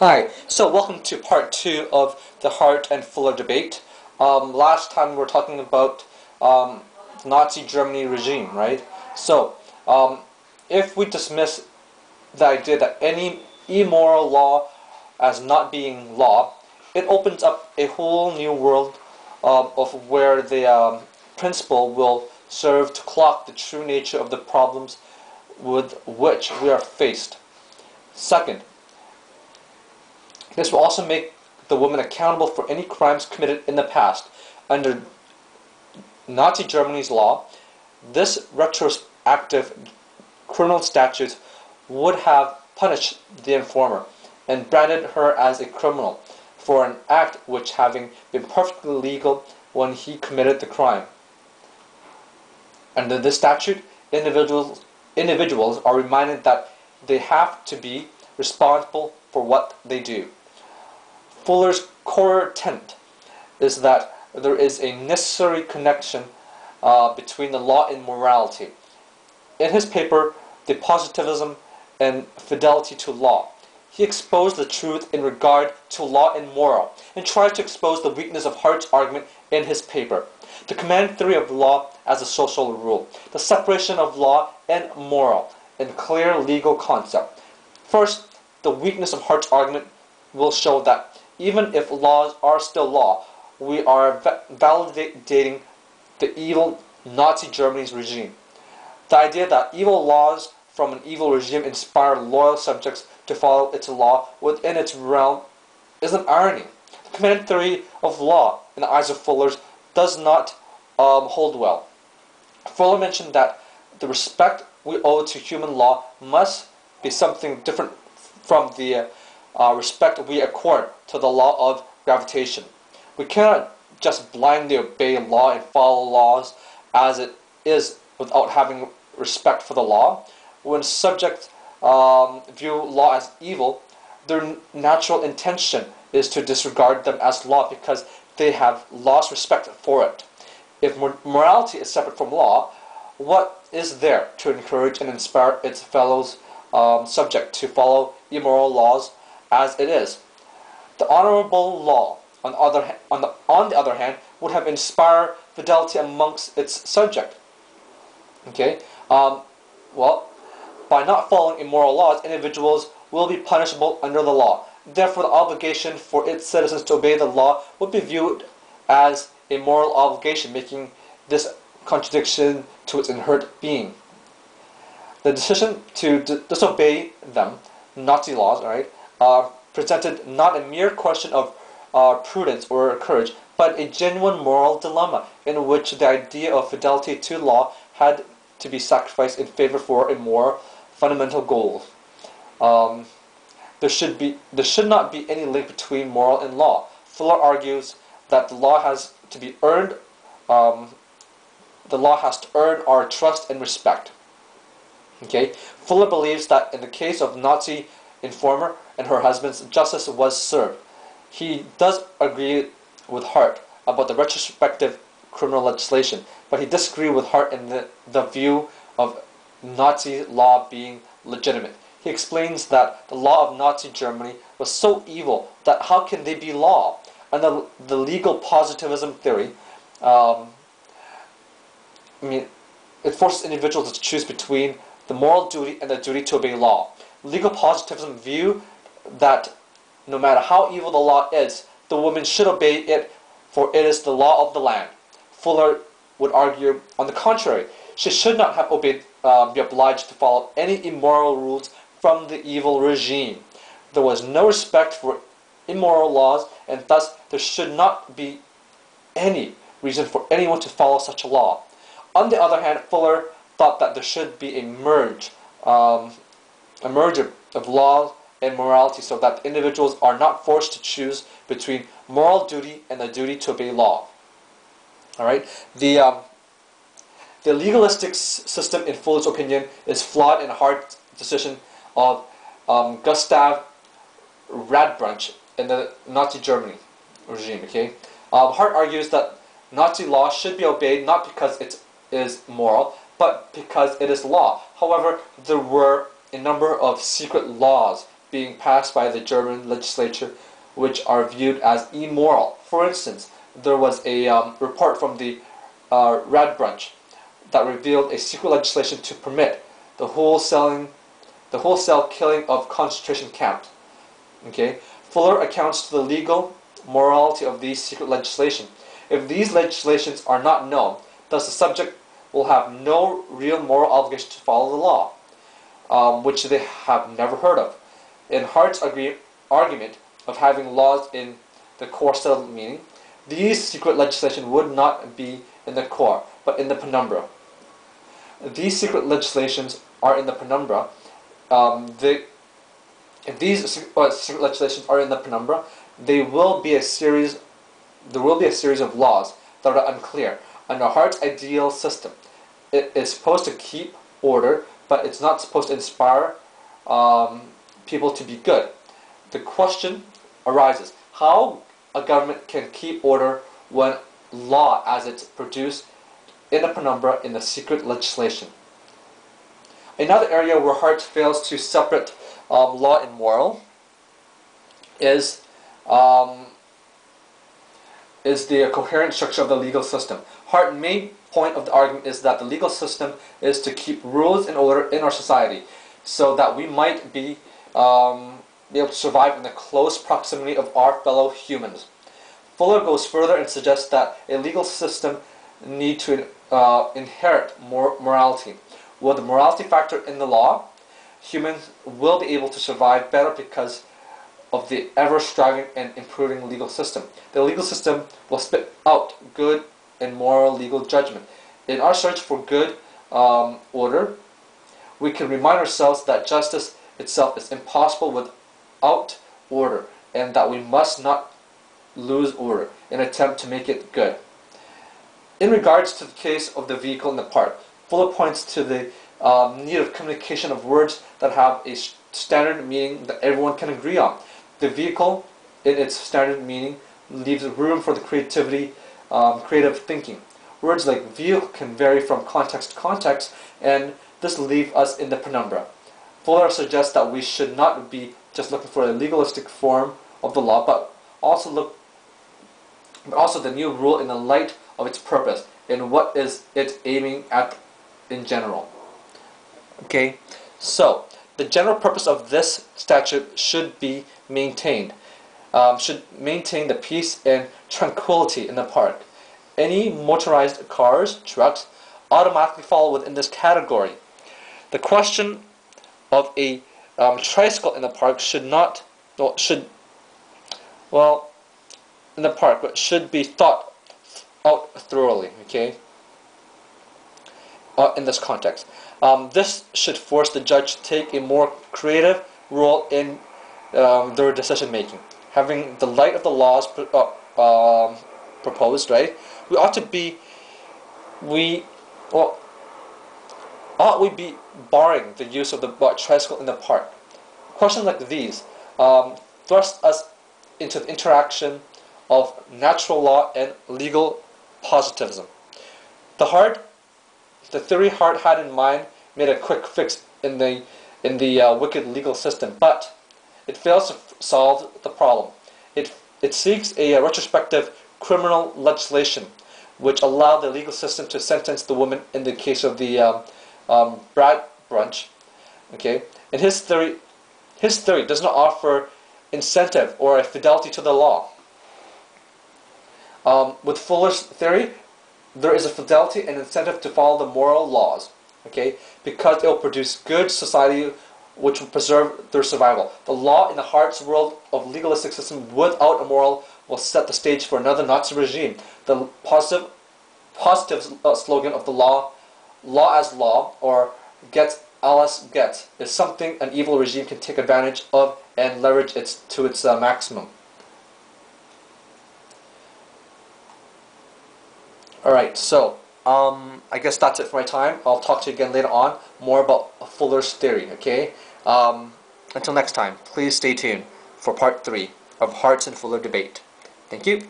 Hi, so welcome to part two of the Hart and Fuller debate. Um, last time we were talking about um, Nazi Germany regime, right? So, um, if we dismiss the idea that any immoral law as not being law, it opens up a whole new world um, of where the um, principle will serve to clock the true nature of the problems with which we are faced. Second, this will also make the woman accountable for any crimes committed in the past. Under Nazi Germany's law, this retroactive criminal statute would have punished the informer and branded her as a criminal for an act which having been perfectly legal when he committed the crime. Under this statute, individuals, individuals are reminded that they have to be responsible for what they do. Fuller's core tenet is that there is a necessary connection uh, between the law and morality. In his paper, The Positivism and Fidelity to Law, he exposed the truth in regard to law and moral, and tried to expose the weakness of Hart's argument in his paper. The command theory of law as a social rule, the separation of law and moral, in clear legal concept. First, the weakness of Hart's argument will show that even if laws are still law, we are validating the evil Nazi Germany's regime. The idea that evil laws from an evil regime inspire loyal subjects to follow its law within its realm is an irony. The command theory of law, in the eyes of Fuller's, does not um, hold well. Fuller mentioned that the respect we owe to human law must be something different from the uh, respect we accord to the law of gravitation. We cannot just blindly obey law and follow laws as it is without having respect for the law. When subjects um, view law as evil, their natural intention is to disregard them as law because they have lost respect for it. If morality is separate from law, what is there to encourage and inspire its fellows um, subject to follow immoral laws as it is. The honorable law, on the other, on the, on the other hand, would have inspired fidelity amongst its subject. Okay? Um, well, by not following immoral laws, individuals will be punishable under the law. Therefore, the obligation for its citizens to obey the law would be viewed as a moral obligation, making this contradiction to its inherent being. The decision to disobey them, Nazi laws, right, uh, presented not a mere question of uh, prudence or courage, but a genuine moral dilemma in which the idea of fidelity to law had to be sacrificed in favor for a more fundamental goal. Um, there should be there should not be any link between moral and law. Fuller argues that the law has to be earned. Um, the law has to earn our trust and respect. Okay, Fuller believes that in the case of Nazi informer and her husband's justice was served. He does agree with Hart about the retrospective criminal legislation, but he disagrees with Hart in the, the view of Nazi law being legitimate. He explains that the law of Nazi Germany was so evil that how can they be law? And the, the legal positivism theory, um, I mean, it forces individuals to choose between the moral duty and the duty to obey law legal positivism view that no matter how evil the law is, the woman should obey it, for it is the law of the land. Fuller would argue, on the contrary, she should not have obeyed, uh, be obliged to follow any immoral rules from the evil regime. There was no respect for immoral laws, and thus there should not be any reason for anyone to follow such a law. On the other hand, Fuller thought that there should be a merge um, a merger of law and morality so that individuals are not forced to choose between moral duty and the duty to obey law. All right, the um, the legalistic system, in Fuller's opinion, is flawed in a hard decision of um, Gustav Radbruch in the Nazi Germany regime. Okay, um, Hart argues that Nazi law should be obeyed not because it is moral, but because it is law. However, there were a number of secret laws being passed by the German legislature which are viewed as immoral. For instance, there was a um, report from the uh, that revealed a secret legislation to permit the wholesaling, the wholesale killing of concentration camps. Okay, Fuller accounts to the legal morality of these secret legislation. If these legislations are not known, thus the subject will have no real moral obligation to follow the law, um, which they have never heard of. In Hart's agree- argument of having laws in the core settled meaning, these secret legislation would not be in the core, but in the penumbra. These secret legislations are in the penumbra. Um, they, if these uh, secret legislations are in the penumbra, they will be a series. There will be a series of laws that are unclear. Under Hart's ideal system, it is supposed to keep order, but it's not supposed to inspire um, people to be good. The question arises: How a government can keep order when law, as it's produced in the penumbra in the secret legislation? Another area where Hart fails to separate um, law and moral is um, is the coherent structure of the legal system. Hart's main point of the argument is that the legal system is to keep rules in order in our society, so that we might be um, be able to survive in the close proximity of our fellow humans. Fuller goes further and suggests that a legal system need to uh, inherit mor- morality. With the morality factor in the law, humans will be able to survive better because of the ever striving and improving legal system. The legal system will spit out good and moral legal judgment. In our search for good um, order, we can remind ourselves that justice itself is impossible without order and that we must not lose order in attempt to make it good. In regards to the case of the vehicle in the park, Fuller points to the um, need of communication of words that have a standard meaning that everyone can agree on. The vehicle, in its standard meaning, leaves room for the creativity, um, creative thinking. Words like vehicle can vary from context to context, and this leaves us in the penumbra. Fuller suggests that we should not be just looking for a legalistic form of the law, but also look, but also the new rule in the light of its purpose and what is it aiming at in general. Okay, so the general purpose of this statute should be maintained, um, should maintain the peace and tranquility in the park. Any motorized cars, trucks, automatically fall within this category. The question of a um, tricycle in the park should not, well, should, well, in the park, but should be thought out thoroughly. Okay. Uh, in this context, um, this should force the judge to take a more creative role in um, their decision making. Having the light of the laws uh, um, proposed, right? We ought to be, we, well, ought we be barring the use of the uh, tricycle in the park? Questions like these um, thrust us into the interaction of natural law and legal positivism. The Hart, the theory Hart had in mind made a quick fix in the in the uh, wicked legal system, but it fails to solve the problem. It it seeks a, a retrospective criminal legislation which allowed the legal system to sentence the woman in the case of the um, um, Brad Brunch. Okay, and his theory, his theory does not offer incentive or a fidelity to the law. Um, with Fuller's theory, there is a fidelity and incentive to follow the moral laws, okay, because it will produce good society which will preserve their survival. The law in the Hart's world of legalistic system without a moral will set the stage for another Nazi regime. The positive, positive uh, slogan of the law, law as law, or get alles get, is something an evil regime can take advantage of and leverage it to its uh, maximum. Alright, so um, I guess that's it for my time. I'll talk to you again later on more about Fuller's theory, okay? Um, until next time, please stay tuned for part 3 of Hart's and Fuller debate. Thank you.